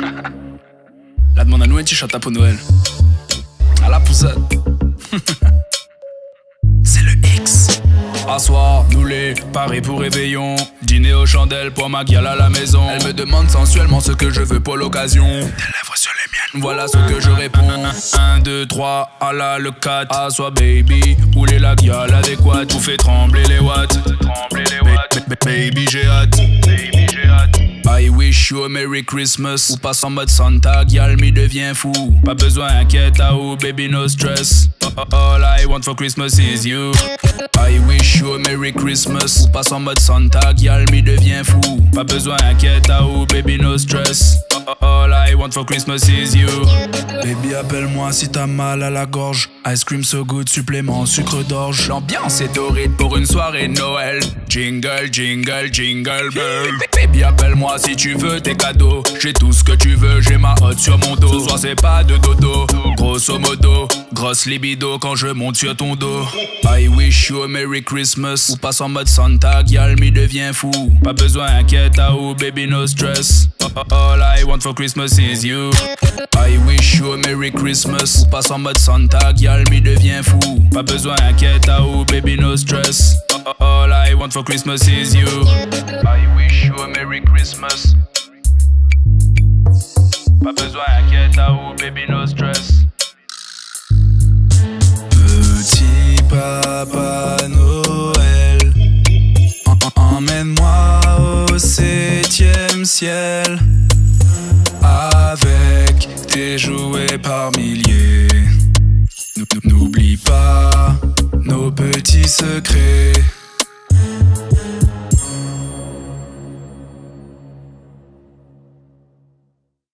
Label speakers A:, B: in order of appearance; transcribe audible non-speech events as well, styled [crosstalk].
A: [laughs] La demande à nous un t-shirt pour Noël. À la poussette. [laughs] C'est le X. Assoir, nous les paris pour réveillon. Dîner aux chandelles pour ma gueule à la maison. Elle me demande sensuellement ce que je veux pour l'occasion. Lèvres sur les miennes. Voilà ce que je réponds. 1, 2, 3, à la le 4. Assois baby, rouler la gueule adéquate. Tout fait trembler les watts. Trembler les watts. Baby, j'ai hâte. I wish you a Merry Christmas. Ou passe en mode Santa, gal me devient fou. Pas besoin inquiète, ah oh baby no stress. All I want for Christmas is you. I wish you a Merry Christmas. Ou passe en mode Santa, gal me devient fou. Pas besoin inquiète, ah oh baby no stress All I want for Christmas is you Baby appelle-moi si t'as mal à la gorge Ice cream so good, supplément sucre d'orge L'ambiance est torride pour une soirée Noël Jingle, jingle, jingle bell Baby appelle-moi si tu veux tes cadeaux. J'ai tout ce que tu veux, j'ai ma hotte sur mon dos. Ce soir c'est pas de dodo, grosso modo. Grosse libido quand je monte sur ton dos. I wish you a Merry Christmas. Ou passe en mode Santa, gal me devient fou. Pas besoin inquiète, ah oh baby no stress. All I want for Christmas is you. I wish you a Merry Christmas. Ou passe en mode Santa, gal me devient fou. Pas besoin inquiète, ah oh baby no stress. All I want for Christmas is you. I wish you a Merry Christmas. Pas besoin inquiète, ah oh baby no
B: papa Noël, emmène-moi au septième ciel avec tes jouets par milliers. N'oublie pas nos petits secrets.